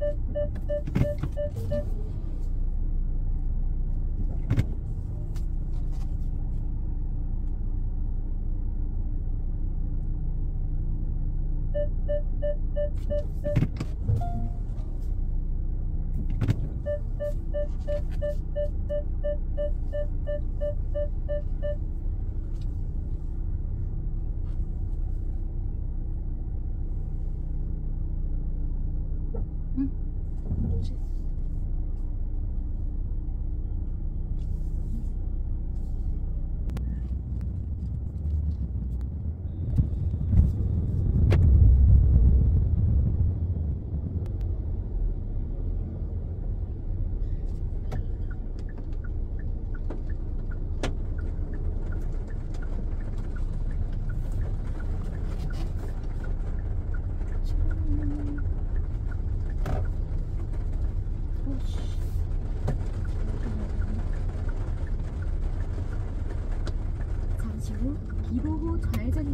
Thank you.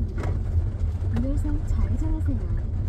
음. 안전상 좌회전하세요.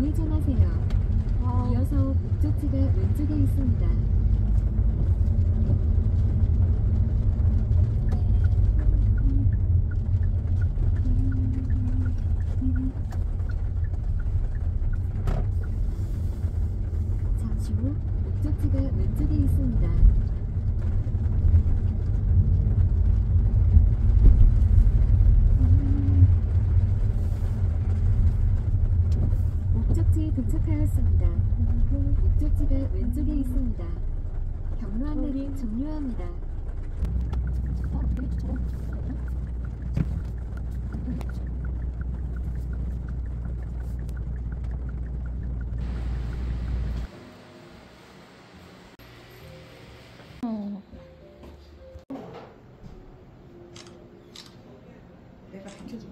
운전하세요. 아. 이어서 목적지가 왼쪽에 있습니다. 就是